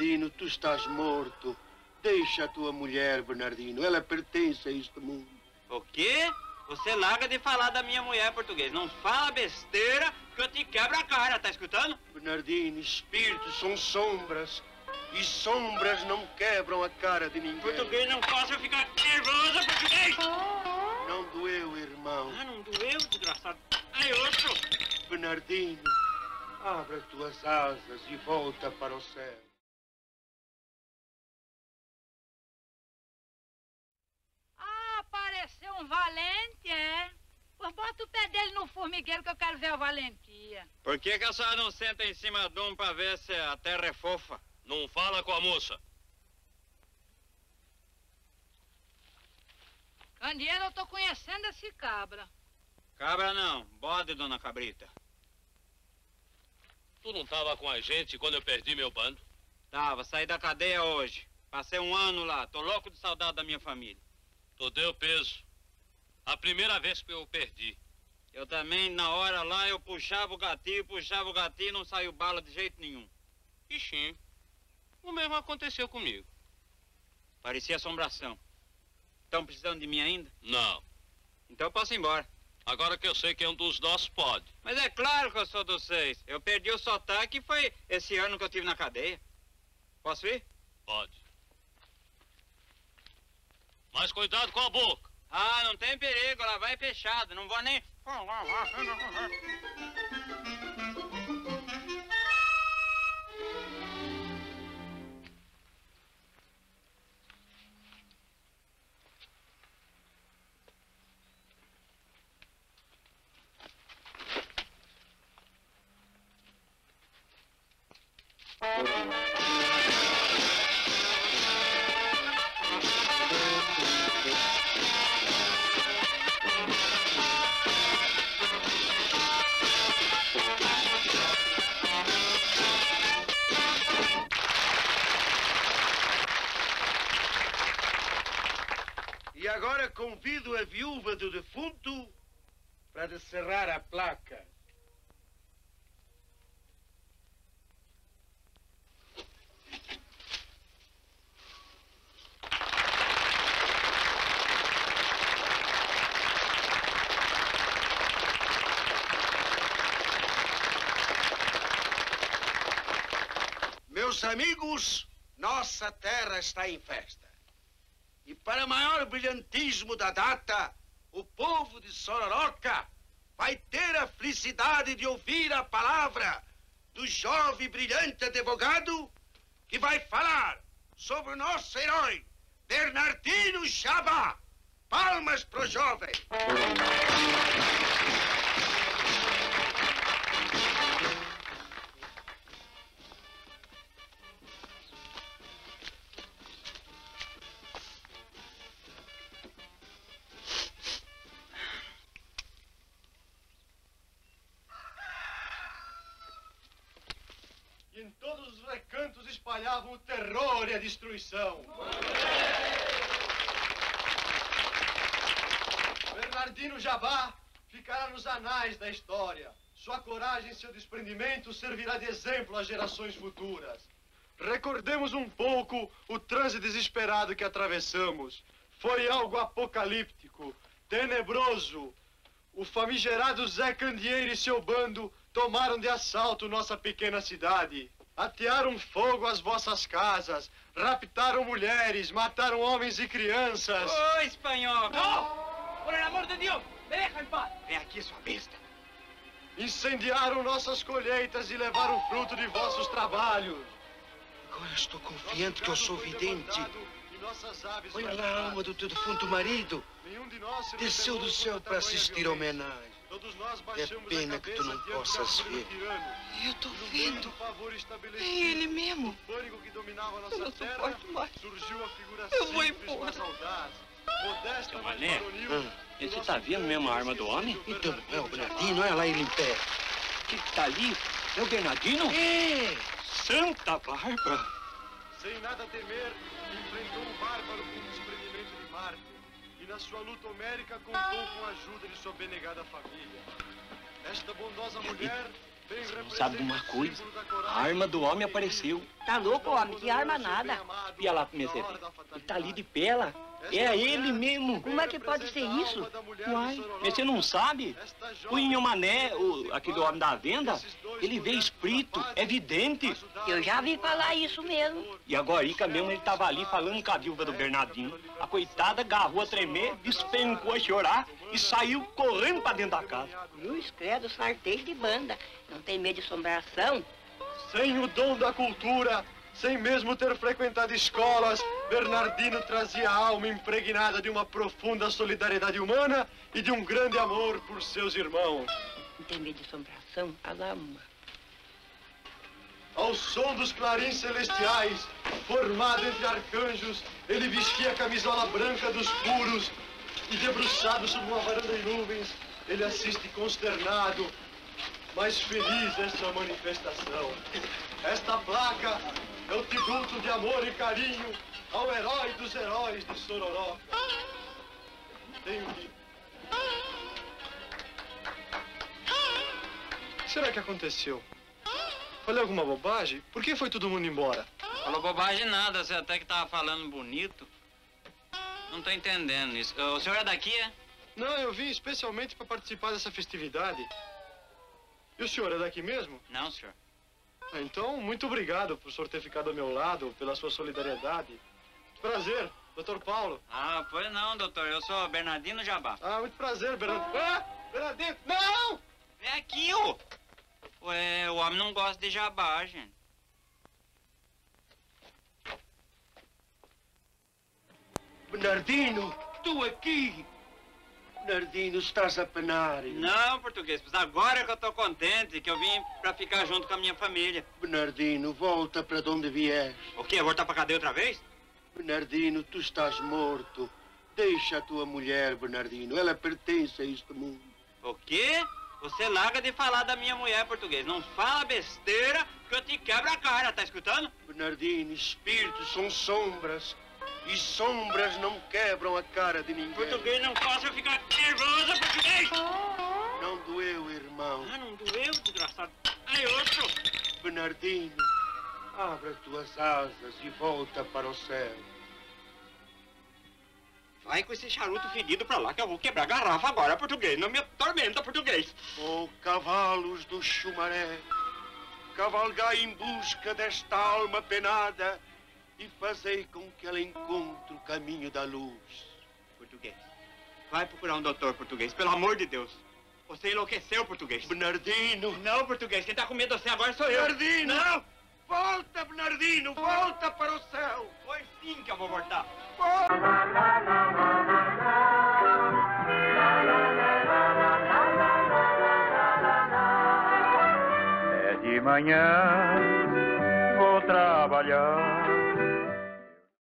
Bernardino, tu estás morto. Deixa a tua mulher, Bernardino. Ela pertence a este mundo. O quê? Você larga de falar da minha mulher português. Não fala besteira que eu te quebro a cara, tá escutando? Bernardino, espíritos são sombras. E sombras não quebram a cara de ninguém. Português não posso ficar nervoso, português! Não doeu, irmão. Ah, não doeu, desgraçado. Ai, outro! Bernardino, abra tuas asas e volta para o céu. Ah, apareceu um valente, é? Bota o pé dele no formigueiro que eu quero ver a valentia. Por que, que a senhora não senta em cima de um pra ver se a terra é fofa? Não fala com a moça. Candeeiro, eu tô conhecendo esse cabra. Cabra não, bode, dona Cabrita. Tu não tava com a gente quando eu perdi meu bando? Tava, saí da cadeia hoje. Passei um ano lá, tô louco de saudade da minha família. Tu deu peso. A primeira vez que eu perdi. Eu também, na hora lá, eu puxava o gatinho, puxava o gatinho e não saiu bala de jeito nenhum. Ixi, o mesmo aconteceu comigo. Parecia assombração. Estão precisando de mim ainda? Não. Então eu posso ir embora. Agora que eu sei que é um dos nossos, pode. Mas é claro que eu sou dos seis. Eu perdi o sotaque e foi esse ano que eu tive na cadeia. Posso ir? Pode. Mas cuidado com a boca. Ah, não tem perigo, ela vai fechada. Não vou nem. E agora convido a viúva do defunto para descerrar a placa. Meus amigos, nossa terra está em festa. Para maior brilhantismo da data, o povo de Sororoca vai ter a felicidade de ouvir a palavra do jovem brilhante advogado que vai falar sobre o nosso herói, Bernardino Jabá. Palmas pro jovem. Os recantos espalhavam o terror e a destruição. Bernardino Jabá ficará nos anais da história. Sua coragem e seu desprendimento servirá de exemplo às gerações futuras. Recordemos um pouco o transe desesperado que atravessamos. Foi algo apocalíptico, tenebroso. O famigerado Zé Candieiro e seu bando tomaram de assalto nossa pequena cidade. Atearam fogo às vossas casas, raptaram mulheres, mataram homens e crianças. Ô, espanhol! Por el amor de Dios, me deja en paz. Vem aqui, sua besta. Incendiaram nossas colheitas e levaram fruto de vossos trabalhos. Agora estou confiante que eu sou vidente. Olha lá a alma do teu defunto marido. Desceu do céu para assistir a homenagem. É pena que tu não possas ver. Eu tô vendo. É ele mesmo. Eu não suporto mais. Eu vou embora. Seu Mané, Ah, esse tá vendo mesmo a arma do homem? então, é o Bernardino, olha lá ele em pé. Que tá ali? É o Bernardino? É! Santa Bárbara! Sem nada temer, enfrentou o bárbaro com o desprendimento de Marte. Na sua luta homérica contou com a ajuda de sua benegada família. Esta bondosa mulher Você não sabe de uma coisa? A arma do homem apareceu. Tá louco, homem? Que arma nada. E lá pra você ver. Ele tá ali de pé lá. É ele mesmo. Como é que pode ser isso? Uai, mas você não sabe? O Inhomané, o, aquele homem da venda, ele vê espírito, é vidente. Eu já vi falar isso mesmo. E agora, Ica mesmo, ele tava ali falando com a viúva do Bernardinho. A coitada agarrou a tremer, despencou a chorar e saiu correndo pra dentro da casa. Luz, credo, sartez de banda. Não tem medo de assombração? Sem o dom da cultura, sem mesmo ter frequentado escolas, Bernardino trazia a alma impregnada de uma profunda solidariedade humana e de um grande amor por seus irmãos. Não tem medo de assombração? Alama. Ao som dos clarins celestiais, formado entre arcanjos, ele vestia a camisola branca dos puros e, debruçado sobre uma varanda de nuvens, ele assiste consternado, mas feliz esta manifestação. Esta placa é o tributo de amor e carinho ao herói dos heróis de Sororoca. Tenho que... Será que aconteceu? Falei alguma bobagem? Por que foi todo mundo embora? Falou bobagem nada, você até que tava falando bonito. Não tô entendendo isso. O senhor é daqui, é? Não, eu vim especialmente para participar dessa festividade. E o senhor é daqui mesmo? Não, senhor. Ah, Então, muito obrigado por o senhor ter ficado ao meu lado, pela sua solidariedade. Prazer, doutor Paulo. Ah, pois não, doutor. Eu sou Bernardino Jabá. Ah, muito prazer, Bernardino. Ah, Bernardino, não! Vem aqui, ô! Ué, o homem não gosta de jabá, gente. Bernardino, tu aqui. Bernardino, estás a penar. Não, português, mas agora que eu tô contente que eu vim pra ficar junto com a minha família. Bernardino, volta para onde vieste. O quê? Voltar pra cadeia outra vez? Bernardino, tu estás morto. Deixa a tua mulher, Bernardino. Ela pertence a este mundo. O quê? Você larga de falar da minha mulher português. Não fala besteira que eu te quebro a cara, tá escutando? Bernardino, espíritos são sombras. E sombras não quebram a cara de ninguém. Português não faça eu ficar nervoso, português! Não doeu, irmão. Ah, não doeu, desgraçado. Ai, outro! Bernardino, abra tuas asas e volta para o céu. Vai com esse charuto fedido pra lá que eu vou quebrar a garrafa agora, português. Não me atormenta, português. Oh, cavalos do chumaré, cavalgai em busca desta alma penada e fazei com que ela encontre o caminho da luz. Português. Vai procurar um doutor português, pelo amor de Deus. Você enlouqueceu, português. Bernardino! Não, português. Quem tá com medo de você agora sou eu. Bernardino! Não! Volta, Bernardino! Volta para o céu! Foi sim que eu vou voltar. É manhã, vou trabalhar